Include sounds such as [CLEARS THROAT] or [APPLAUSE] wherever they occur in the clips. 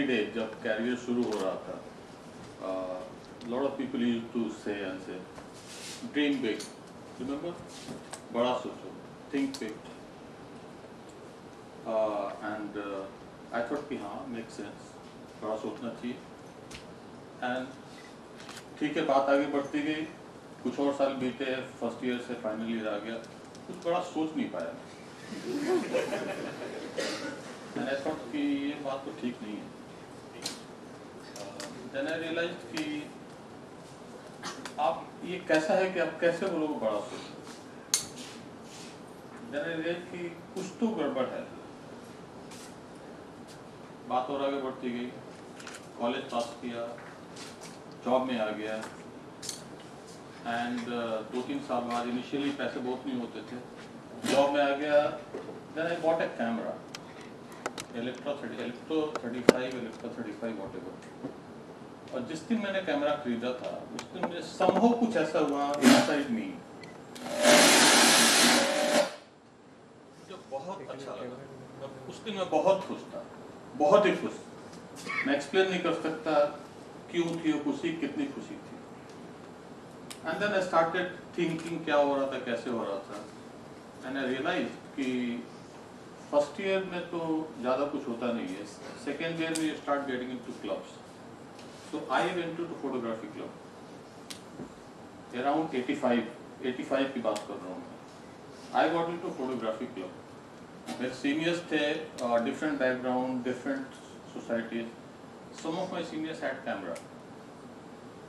Early days जब career शुरू हो रहा था lot of people use to say and say dream big remember बड़ा सोचो think big and I thought कि हाँ मेक सेंस बड़ा सोचना चाहिए. एंड ठीक है, बात आगे बढ़ती गई. कुछ और साल बीते फ़र्स्ट ईयर से फाइनल ईयर आ गया. कुछ बड़ा सोच नहीं पाया. [LAUGHS] एंड कि ये बात तो ठीक नहीं है. देन आई रियलाइज़ कि आप, ये कैसा है कि आप कैसे बोलोगे बड़ा सोचो देन आई रियलाइज़ कि कुछ तो गड़बड़ है। बात और आगे बढ़ती गई। कॉलेज पास किया जॉब में आ गया। एंड दो तीन साल बाद इनिशियली पैसे बहुत नहीं होते थे। जॉब में आ गया। Then I bought a camera electro thirty electro thirty five electro thirty five whatever और जिस दिन मैंने कैमरा खरीदा था, उस दिन मुझे संभव कुछ ऐसा हुआ इनसाइड मी जो बहुत अच्छा लगा। और उस दिन मैं बहुत खुश था, बहुत ही खुश। मैं एक्सप्लेन नहीं कर सकता क्यों थी वो खुशी, कितनी खुशी थी। And then I started thinking क्या हो रहा था, कैसे हो रहा था। एंड आई रियलाइज़ कि फ़र्स्ट ईयर में तो ज़्यादा कुछ होता नहीं है। सेकेंड ईयर में start getting in to clubs so I went to photography club around 85 85 की बात कर रहा हूँ मैं। I got in to photography मेरे सीनियर्स थे different background different societies. Some of my seniors had camera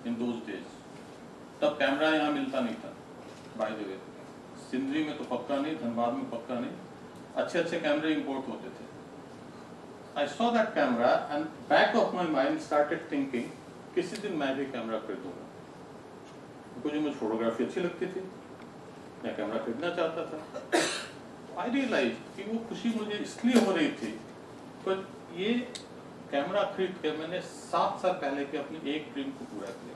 in those days. तब camera यहाँ मिलता नहीं था बाय द सिंधरी में तो पक्का नहीं, धनबाद में पक्का नहीं। अच्छे अच्छे कैमरे इंपोर्ट होते थे। I saw that camera and back of my mind started thinking किसी दिन मैं भी कैमरा खरीदूँगा क्योंकि मुझे फोटोग्राफी अच्छी लगती थी। मैं कैमरा खरीदना चाहता था। आई रियलाइज़ कि वो खुशी मुझे इसलिए हो रही थी, पर ये कैमरा खरीद के मैंने सात साल पहले के अपने एक ड्रीम को पूरा किया।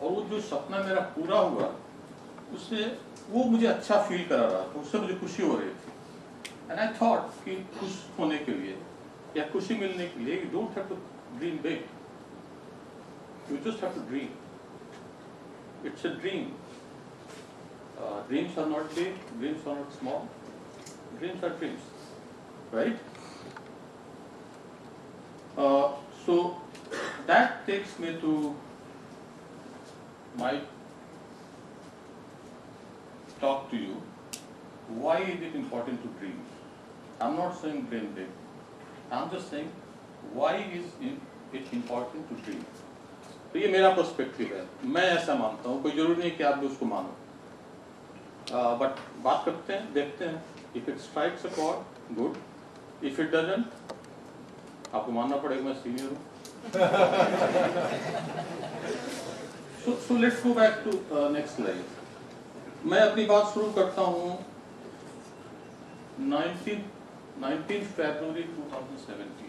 और वो जो सपना मेरा पूरा हुआ, उससे वो मुझे अच्छा फील करा रहा था, उससे मुझे खुशी हो रही थी। एंड आई थॉट कि खुश होने के लिए या खुशी मिलने के लिए you don't have to dream big You just have to dream. It's a dream. Uh, dreams are not big, dreams are not small. Dreams are dreams, right? Uh, so that takes me to my talk to you. Why is it important to dream? I'm not saying dream big. I'm just saying why is it important to dream? तो ये मेरा perspective है। मैं ऐसा मानता हूँ कोई ज़रूरी नहीं कि आप भी उसको मानो। बट बात करते हैं देखते हैं। If it strikes a chord good if it doesn't आपको मानना पड़ेगा मैं सीनियर हूँ। [LAUGHS] So, so let's go back to uh, मैं अपनी बात शुरू करता हूँ 19 19 फरवरी 2017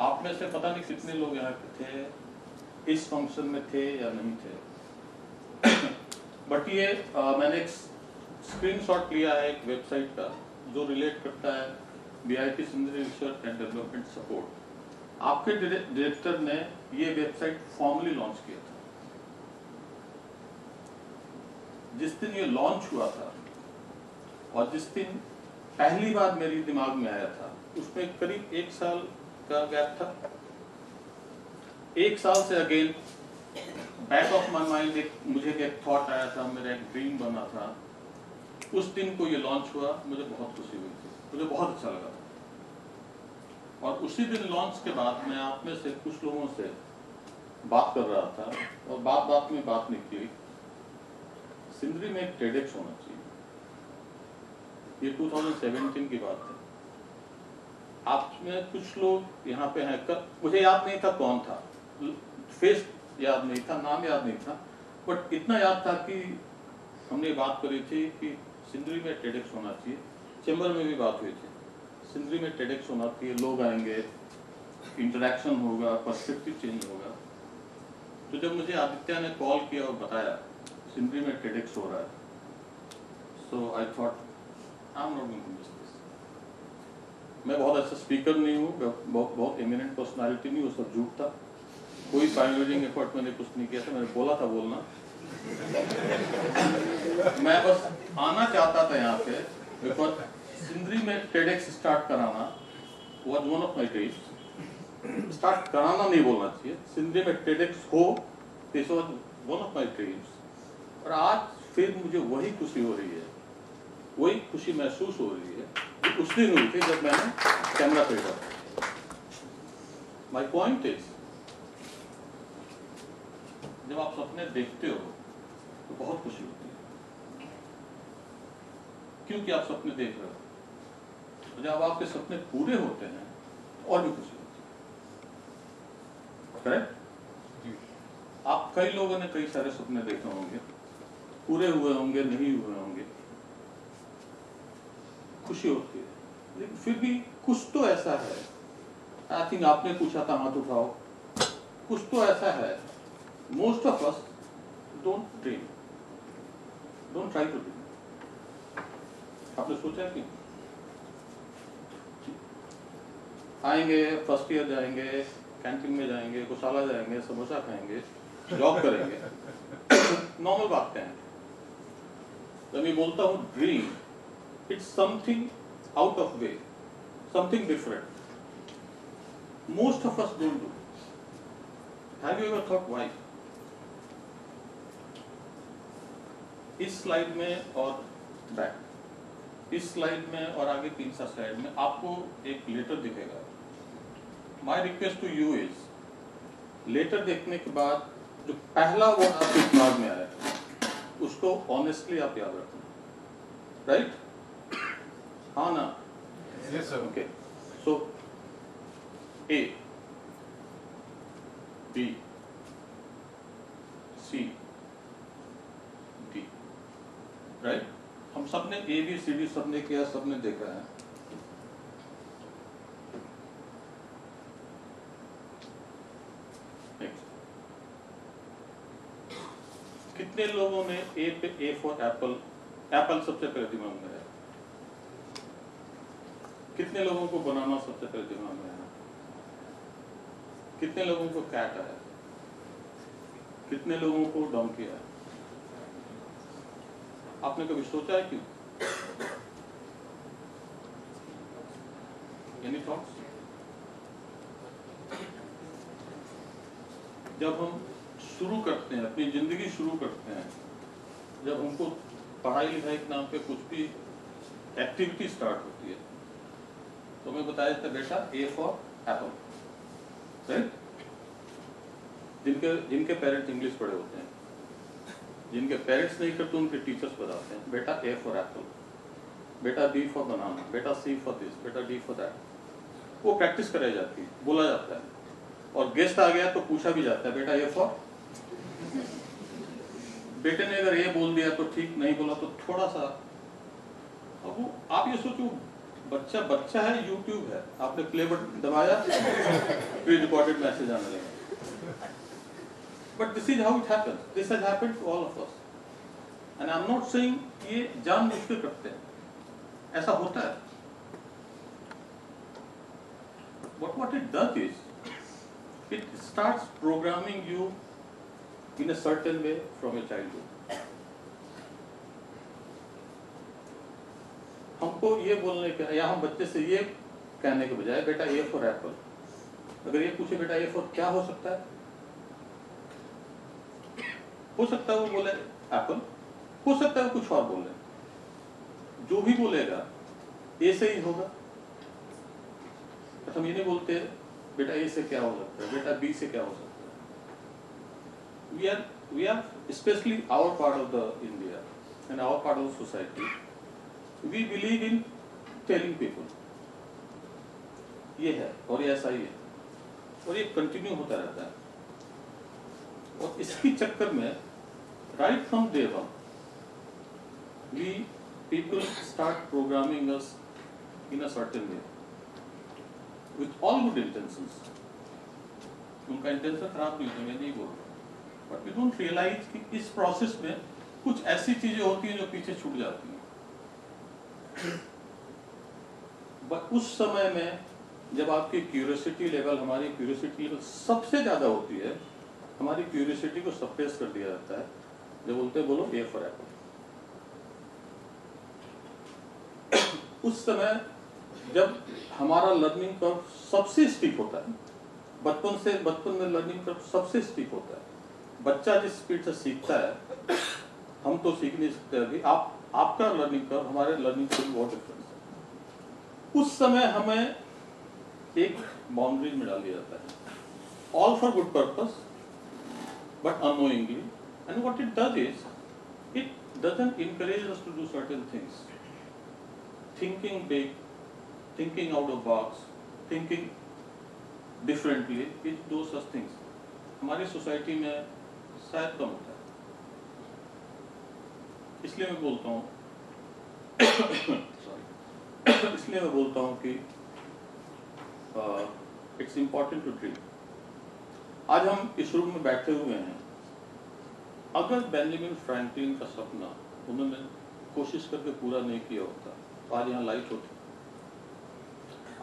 आप में से पता नहीं कितने लोग यहाँ पे थे इस फ़ंक्शन में थे या नहीं थे। बट ये आ, मैंने एक स्क्रीनशॉट लिया है एक वेबसाइट का जो रिलेट करता है B I T Sindri research and development support आपके डायरेक्टर ने ये वेबसाइट फॉर्मली लॉन्च किया था। जिस दिन ये लॉन्च हुआ था और जिस दिन पहली बार मेरी दिमाग में आया था उसमें करीब एक साल का गैप था। एक साल से again back of my mind एक मुझे एक थॉट आया था, मेरा एक ड्रीम बना था। उस दिन को ये लॉन्च हुआ, मुझे बहुत खुशी हुई थी। मुझे बहुत अच्छा लगा था। और उसी दिन लॉन्च के बाद मैं आप में से कुछ लोगों से बात कर रहा था, और बात बात में बात निकली सिंदरी में एक टेडेक्स होना चाहिए। ये 2017 की बात है। आप में कुछ लोग यहाँ पे हैं कर, मुझे याद नहीं था कौन था। फेस याद नहीं था नाम याद नहीं था। बट इतना याद था कि हमने बात करी थी कि सिंदरी में टेडेक्स होना चाहिए। चैम्बर में भी बात हुई थी। सिंदरी में टेडेक्स होना चाहिए लोग आएँगे इंटरेक्शन होगा पर्सपेक्टिव चेंज होगा। तो जब मुझे आदित्य ने कॉल किया और बताया सिंदरी में टेडेक्स हो रहा है so I thought I am not going to miss मैं बहुत अच्छा स्पीकर नहीं हूँ बहुत बहुत एमिनेंट पर्सनालिटी नहीं वो सब झूठ था। कोई पायोनियरिंग एफर्ट मैंने कुछ नहीं किया था, मैंने बोला था बोलना। मैं बस आना चाहता था यहाँ पे बिकॉज़ सिंदरी में टेडेक्स स्टार्ट कराना was one of my dreams start कराना नहीं बोलना चाहिए सिंदरी में टेडेक्स हो this was one of my dreams और आज फिर मुझे वही खुशी हो रही है, वही खुशी महसूस हो रही है। उस दिन हुई थी जब मैंने कैमरा खरीदा माई पॉइंट इज़ जब आप सपने देखते हो तो बहुत खुशी होती है। क्योंकि आप सपने देख रहे हो? तो जब आपके सपने पूरे होते हैं तो और भी खुशी होती है। करेक्ट आप कई लोगों ने कई सारे सपने देखे होंगे। पूरे हुए होंगे नहीं हुए होंगे। खुशी होती है। लेकिन फिर भी कुछ तो ऐसा है। आई थिंक आपने पूछा था हाथ उठाओ कुछ तो ऐसा है। Most of us don't dream don't try to dream आपने सोचा कि आएँगे फ़र्स्ट ईयर जाएँगे कैंटीन में जाएँगे कुशाला जाएँगे, समोसा खाएँगे जॉब करेंगे। [COUGHS] नॉर्मल बात हैं जब मैं बोलता हूँ dream it's something out of way, something different. Most of us don't do. Have you ever thought why? इस स्लाइड में और बैक इस स्लाइड में और आगे तीन सा स्लाइड में आपको एक लेटर दिखेगा my request to you is letter देखने के बाद जो पहला वर्ड आपके दिमाग में आया उसको ऑनेस्टली आप याद रखना right right? Hana. Yes, sir. Okay. So, A, B, C, D. Right? हम सबने ए बी सी डी सबने किया सबने देखा है कितने लोगों ने ए पे ए फॉर एप्पल एप्पल सबसे पहले दिमाग में है कितने लोगों को बनाना सबसे पहले दिमाग में आया? कितने लोगों को कैट आया? कितने लोगों को डोंकी आया? आपने कभी सोचा है क्यों? एनी थॉट्स जब हम शुरू करते हैं, अपनी ज़िंदगी शुरू करते हैं, जब हमको पढ़ाई लिखाई के नाम पे कुछ भी एक्टिविटी स्टार्ट होती तो मैं बताया था बेटा ए फॉर एप्पल राइट जिनके जिनके पेरेंट्स इंग्लिश पढ़े होते हैं। जिनके पेरेंट्स नहीं करते उनके टीचर्स बताते हैं, बेटा ए फॉर एप्पल बेटा बी फॉर बनाना बेटा सी फॉर दिस बेटा डी फॉर दैट वो प्रैक्टिस कराई जाती है, बोला जाता है। और गेस्ट आ गया तो पूछा भी जाता है, बेटा ए फॉर बेटे ने अगर ये बोल दिया तो ठीक, नहीं बोला तो थोड़ा सा, अब वो, आप ये सोचो बच्चा बच्चा है यूट्यूब है। आपने प्ले बटन दबाया प्री रिकॉर्डेड मैसेज आने लगा। But this is how it happens this has happened to all of us and I am not saying ये जान मुश्किल करते हैं। ऐसा होता है। But what it does is it starts programming you in a certain way from your childhood. हमको ये बोलने के या हम बच्चे से ये कहने के बजाय, बेटा ए फॉर एप्पल अगर ये पूछे, बेटा ए फॉर क्या हो सकता है? हो सकता है वो बोले एप्पल हो सकता है कुछ और बोले। जो भी बोलेगा ए से ही होगा। हम ये नहीं बोलते, बेटा ए से क्या हो सकता है? बेटा बी से क्या हो सकता है? We are we are specially our part of the India and our part of society we believe in telling people ये है, और ये ऐसा ही है। और ये कंटिन्यू होता रहता है। और इसकी चक्कर में right from day one we people start programming us in a certain way with all good intentions उनका इंटेंशन खराब नहीं होता, मैं नहीं बोल रहा बट वी डोंट रियलाइज़ कि इस प्रोसेस में कुछ ऐसी चीज़ें होती हैं जो पीछे छूट जाती हैं। [CLEARS THROAT] बट उस समय में जब आपकी क्यूरियोसिटी लेवल हमारी क्यूरियोसिटी लेवल सबसे ज़्यादा होती है, हमारी क्यूरियोसिटी को सप्रेस कर दिया जाता है। जब बोलते बोलो ए फॉर एप्पल उस समय जब हमारा लर्निंग कर्व सबसे स्टीप होता है, बचपन से, बचपन में लर्निंग कर्व सबसे स्टीप होता है। बच्चा जिस स्पीड से सीखता है, हम तो सीख नहीं सकते अभी। आप आपका लर्निंग कर्व हमारे लर्निंग कर्व बहुत डिफरेंस है। उस समय हमें एक बाउंड्री में डाल दिया जाता है। All for good purpose but annoyingly and what it does is it encourage us to do certain things. Thinking big, thinking out of box, thinking differently, it do such things. हमारी society में शायद कम होता है। इसलिए मैं बोलता हूँ [COUGHS] sorry [COUGHS] इसलिए मैं बोलता हूँ कि इट्स इंपॉर्टेंट टू ड्रीम आज हम इस रूम में बैठे हुए हैं। अगर बेंजामिन फ्रैंकलिन का सपना उन्होंने कोशिश करके पूरा नहीं किया होता तो आज यहाँ लाइट होती।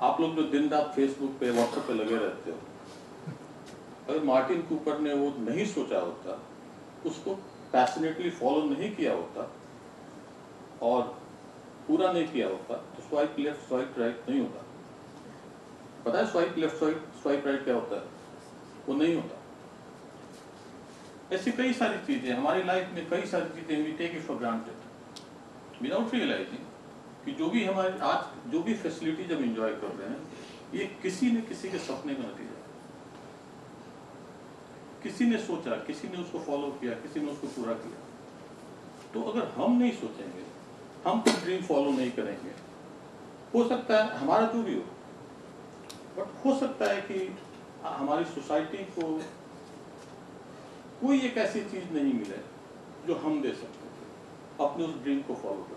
आप लोग जो दिन रात फेसबुक पे व्हाट्सएप पे लगे रहते हो, अगर मार्टिन कूपर ने वो नहीं सोचा होता, उसको पैशनेटली फॉलो नहीं किया होता और पूरा नहीं किया होता तो स्वाइप लेफ़्ट स्वाइप राइट नहीं होता। पता है swipe left swipe swipe right क्या होता है? वो नहीं होता। ऐसी कई सारी चीज़ें, हमारी लाइफ में कई सारी चीज़ें we take it for granted without realising कि जो भी हमारे, आज जो भी फैसिलिटीज़ हम इंजॉय कर रहे हैं, ये किसी न किसी के सपने का नतीजा किसी ने सोचा किसी ने उसको फॉलो किया किसी ने उसको पूरा किया। तो अगर हम नहीं सोचेंगे हम कुछ ड्रीम फॉलो नहीं करेंगे। हो सकता है हमारा जो भी हो बट हो सकता है कि हमारी सोसाइटी को कोई एक ऐसी चीज़ नहीं मिले जो हम दे सकते थे अपने उस ड्रीम को follow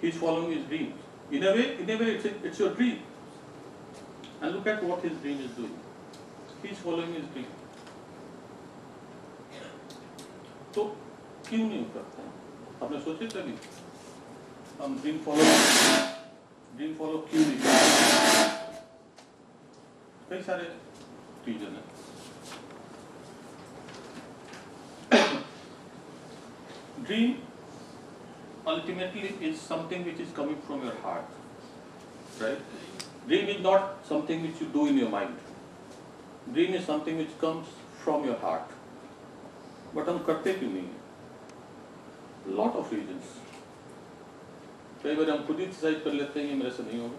he is following his dreams. In a way in a way it's, a, it's your dream. And look at what his dream is doing. He is following his dream तो क्यों नहीं करते आपने सोचे कभी हम dream follow dream follow क्यों नहीं करते कई सारे रीजन है। Dream ultimately is something which is coming from your heart right dream is not something which you do in your mind dream is something which comes from your heart But हम करते क्यों नहीं है lot of regions कई बार हम खुद ही decide कर लेते हैं ये मेरे से नहीं होगा।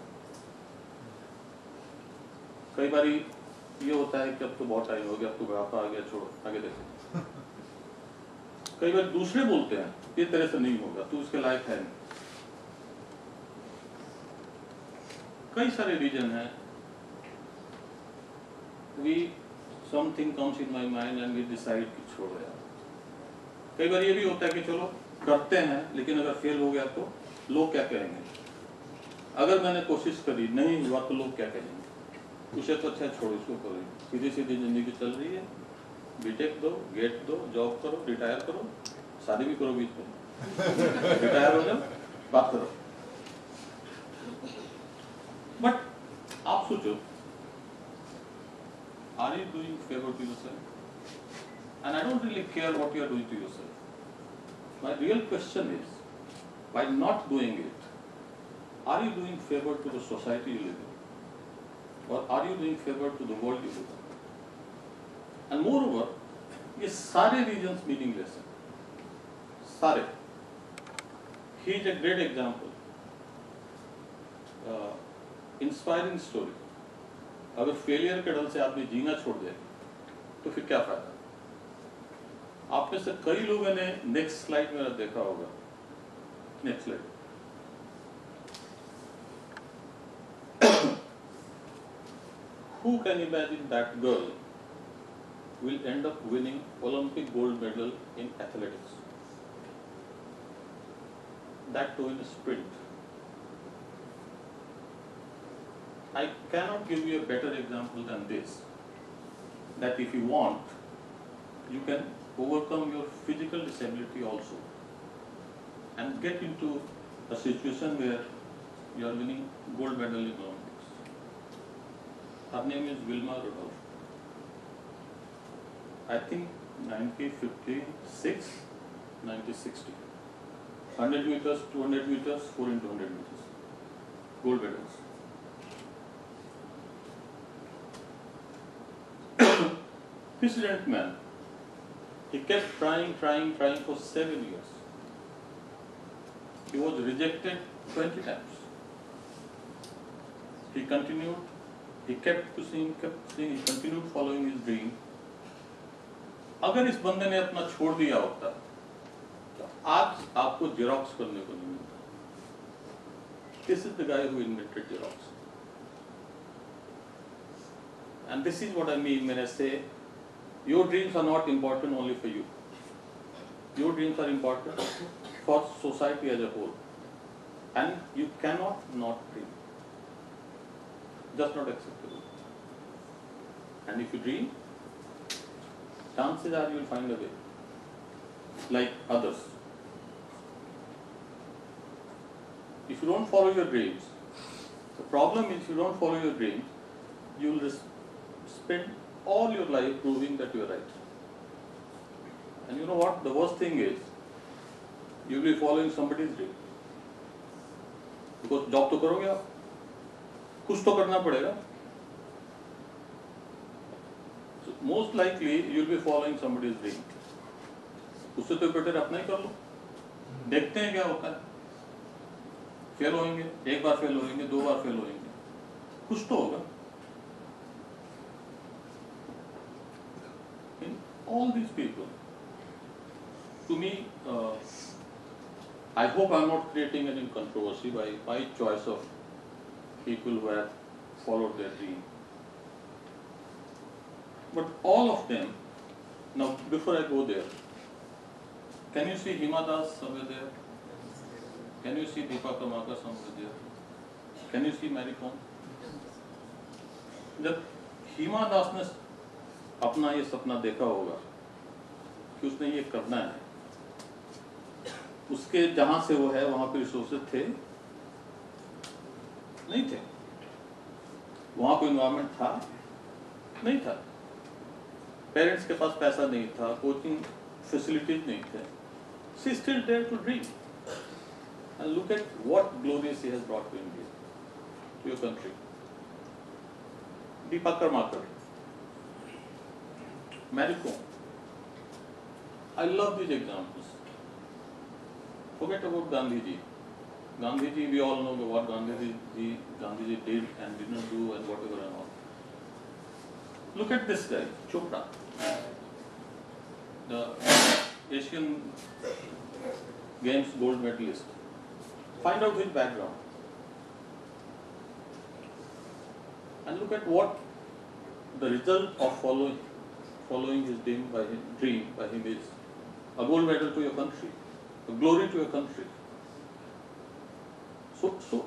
कई बार ये होता है कि अब तो बहुत टाइम हो गया, अब तो बुढ़ापा आ गया, छोड़ो, आगे देखें। कई बार दूसरे बोलते हैं, ये तेरे से नहीं होगा, तू उसके लायक है नहीं। कई सारे रीजन है। We something comes in my mind and we decide कि छोड़ो यार। कई बार ये भी होता है कि चलो, करते हैं, लेकिन अगर फेल हो गया तो लोग क्या कहेंगे? अगर मैंने कोशिश करी, नहीं हुआ तो लोग क्या कहेंगे? उसे तो अच्छा छोड़ो, इसको करो। सीधी सीधी ज़िंदगी चल रही है। बीटेक दो गेट दो जॉब करो रिटायर करो, शादी भी करो बीच में रिटायर हो जाओ, बात करो। बट आप सोचो, are you doing favour to yourself and I don't really care what you are doing to yourself my real question is by not doing it are you doing favor to the society you live in or are you doing favor to the world you live in and moreover ये सारे reasons meaningless हैं सारे ही is a great example inspiring story अगर failure के डर से आदमी जीना छोड़ दे तो फिर क्या फायदा आप में से कई लोगों ने नेक्स्ट स्लाइड में देखा होगा। Next slide who can imagine that girl will end up winning Olympic gold medal in athletics that too in sprint I cannot give you a better example than this. That if you want, you can overcome your physical disability also and get into a situation where you are winning gold medal in Olympics. Her name is Wilma Rudolph. I think 1956, 1960. 100 meters, 200 meters, 4 into 100 meters. Gold medals. [COUGHS] this gentleman, he kept trying, trying, trying for seven years. He was rejected 20 times. He continued, he kept pushing, kept pushing, he continued following his dream. अगर इस बंदे ने अपना छोड़ दिया होता तो आज आपको जेरोक्स करने को नहीं मिलता this is the guy who invented Xerox and this is what I mean when I say your dreams are not important only for you. Your dreams are important for society as a whole. And you cannot not dream. Just not acceptable. And if you dream chances are you will find a way. Like others. If you don't follow your dreams the problem is you don't follow your dreams you will spend all your life proving that you are right and you know what the worst thing is you will be following somebody's dream because job तो करोगे आप कुछ तो करना पड़ेगा most likely you will be following somebody's dream उससे तो better अपना ही कर लो देखते हैं क्या होता है फेल होंगे एक बार फेल होंगे दो बार फेल होंगे कुछ तो होगा all these people to me uh, I hope I'm not creating any controversy by my choice of people who have followed their dream. But all of them, now before I go there, can you see Hima Das somewhere there? Can you see Deepa Karmakar somewhere there? Can you see Mary Kom? जब हिमा दास ने अपना ये सपना देखा होगा कि उसने ये करना है। उसके जहाँ से वो है वहाँ पे रिसोर्सेज थे। नहीं थे। वहाँ कोई इन्वायरमेंट था? नहीं था। पेरेंट्स के पास पैसा नहीं था कोचिंग फैसिलिटीज़ नहीं थे। She still dare to dream and look at he has brought to India, to your country. Deepak Karmakar, Mary Kom. I love these examples. Forget about Gandhi ji. Gandhi ji, we all know what Gandhi ji, Gandhi ji did and did not do and whatever and all. Look at this guy, Chopra, the Asian Games gold medalist. Find out his background. And look at what the result of following following his dream by him, dream by him is a gold medal to your country, a glory to your country. So, so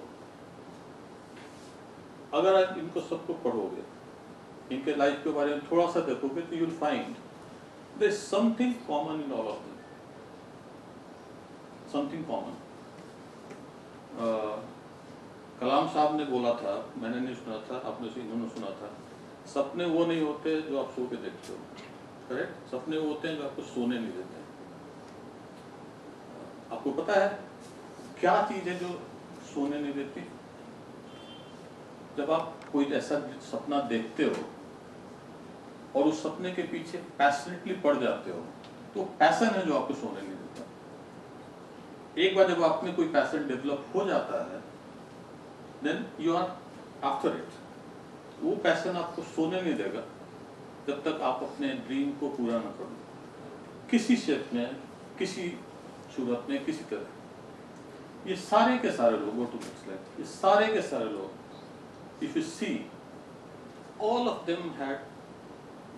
अगर आप इनको सबको पढ़ोगे इनके life के बारे में थोड़ा सा देखोगे तो you'll find there something common in all of them something common Kalam साहब ने बोला था मैंने नहीं सुना था आपने इन्होंने सुना था सपने वो नहीं होते जो आप सो के देखते हो। करेक्ट सपने वो होते हैं जो आपको सोने नहीं देते। आपको पता है क्या चीज़ है जो सोने नहीं देती? जब आप कोई ऐसा सपना देखते हो और उस सपने के पीछे पैशनेटली पड़ जाते हो तो पैसन है जो आपको सोने नहीं देता। एक बार जब आप में कोई पैसन डेवलप हो जाता है then you are after it वो पैसन आपको सोने नहीं देगा जब तक आप अपने ड्रीम को पूरा ना करो। किसी शेप में, किसी शुभत में किसी तरह। ये सारे के सारे लोग वो टू एक्सलेंट ये सारे के सारे लोग if you see all of them had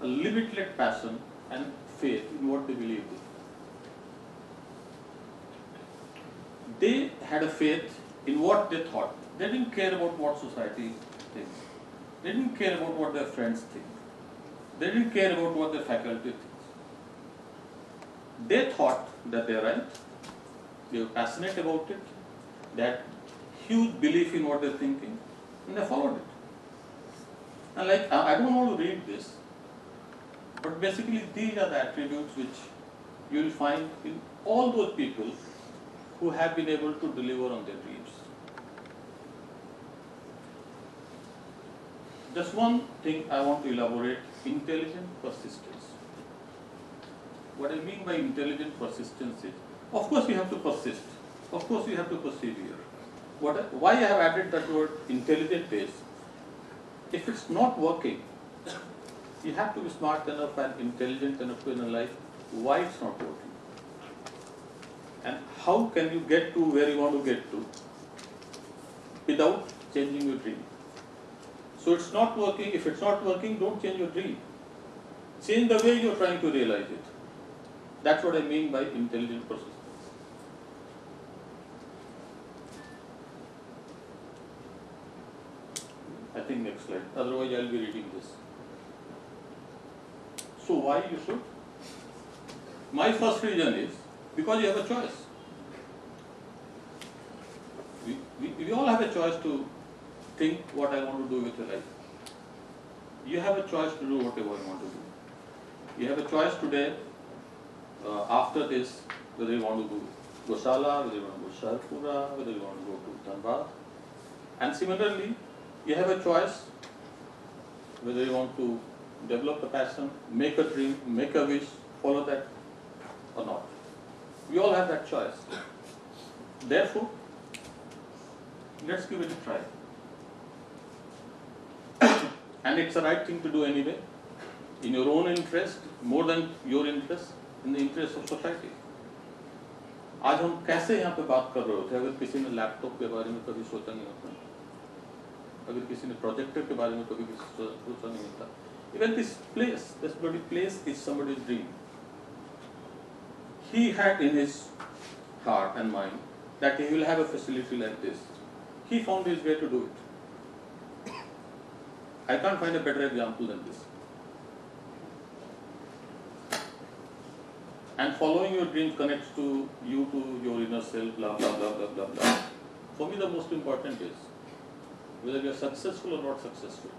a limited passion and faith in what they believe in they had a faith in what they thought they didn't care about what society thinks they didn't care about what their friends think they didn't care about what their faculty thinks they thought that they are right They were passionate about it. That huge belief in what they're thinking, and they followed it. And like, I don't want to read this, but basically these are the attributes which you will find in all those people who have been able to deliver on their dreams. Just one thing I want to elaborate intelligent persistence. What I mean by intelligent persistence is, of course, you have to persist, of course, you have to persevere. What, why I have added that word intelligent is, if it's not working, you have to be smart enough and intelligent enough to analyze why it's not working. And how can you get to where you want to get to without changing your dream? So it's not working, if it's not working, don't change your dream. Change the way you're trying to realize it. That's what I mean by intelligent persistence. I think otherwise I'll be reading this. So why you should? My first reason is because you have a choice. We, we, we all have a choice to think what I want to do with your life. You have a choice to do whatever you want to do. You have a choice today, uh, after this, whether you want to go Gosala, whether you want to go Sharpura, whether you want to go to Dhanbad. And similarly, you have a choice whether you want to develop a passion, make a dream, make a wish, follow that or not. We all have that choice. Therefore, let's give it a try. [COUGHS] and it's the right thing to do anyway, in your own interest, more than your interest, in the interest of society. आज हम कैसे यहाँ पे बात कर रहे होते अगर किसी ने लैपटॉप के बारे में कभी सोचा नहीं होता अगर किसी ने प्रोजेक्टर के बारे में कभी किसी सो- सोचा नहीं होता even this place this bloody place is somebody's dream he had in his heart and mind that he will have a facility like this. He found his way to do it. I can't find a better example than this. And following your dreams connects to you to your inner self, blah blah blah blah blah blah. For me, the most important is whether you are successful or not successful,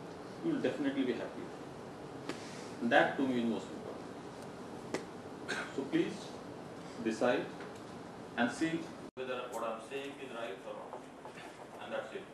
you will definitely be happy. And that to me is most important. So please decide and see whether what I'm saying is right or not. And that's it.